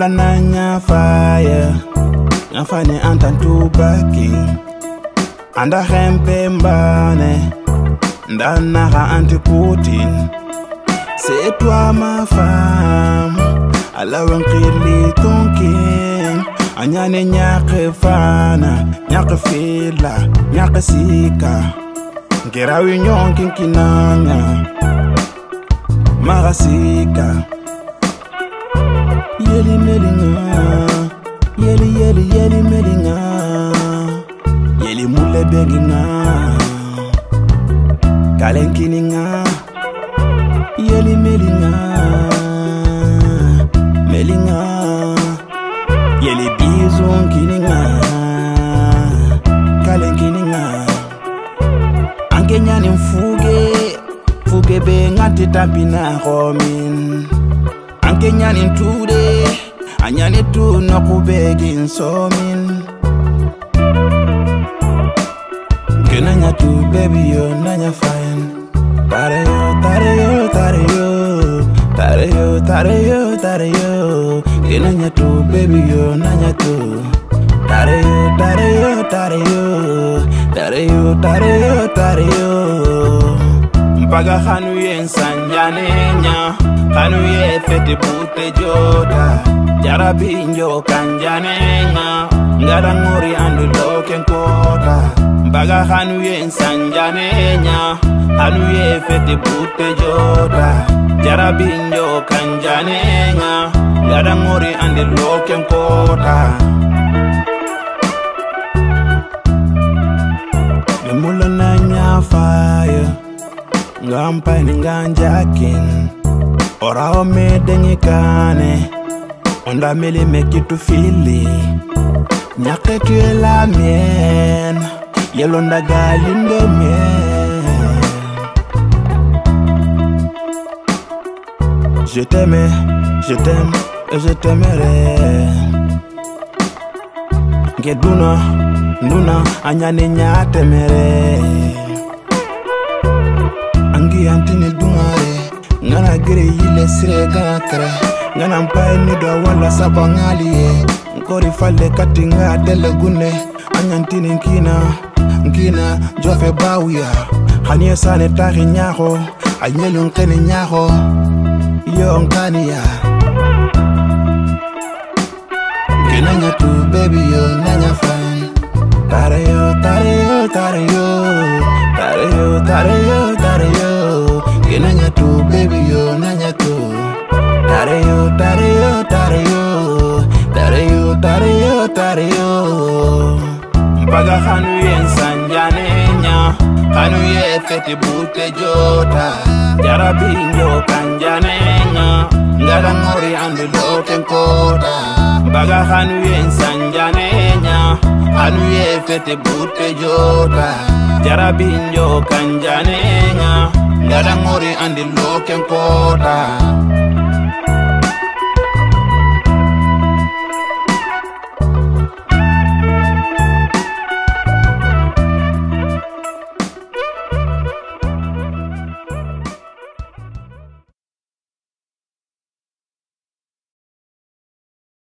olana nyafaya nyafane antantubaki andarempe mbane ndanaha antiputin setwa mafam alawenkili tonkin. Anyane nyake fana nyake fila nyake sika. Ngerawi nyonkinkinanga magasika yeli melinga yeli yeli yeli melinga yeli mule beginga kalenkininga yeli melinga melinga yeli bizonkininga kalenkininga ankenyani mfuge fuge be ngati tampina homin ankenyani ntude anyani tu nokubegin somin kenanya tu baby yo nanya fine tare yo tare yo tare yo tare yo tare yo tare yo kenanya tu baby yo nanya tu tare yo tare yo tare yo tare yo tare yo tare yo mpaka hanu ye hanu ye fete bute jota jarabi njo kanjanenga ngada ngori andu loken kota mpaka hanu ye nsanjanenya hanu ye fete bute jota jarabi njo kanjanenga ngada ngori andi loken kota Lemula na nyafaya ngampani nganjakin Ora omedeng ikane Onda mele make you to feel it Nyake tu es la mienne Yelonda galinde mienne Je t'aimais, je t'aime et je t'aimerai. Ngeduna, nuna, anyane nyatemere Angi antini gere yile sire kana tɛrɛ ŋana npa ye ni dɔ wala sabangali ye. Nkori fale kati nga delegune anyantini nkina nkina jɔfɛ bawuya haniye sane tari ɲaxo a ɲelu nkene ɲaxo yo nkaniya nkena ɲa bebi yo na tareyo tareyo tareyo tareyo tareyo baga hanu yen sanjane nya. Hanu ye fete bute jota. Jarabi nyo kanjane nya. Ngara ngori andu loten kota baga hanu yen sanjane nya. Hanu ye fete bute jota. Jarabi nyo kanjane nya. Ngara ngori andu loten kota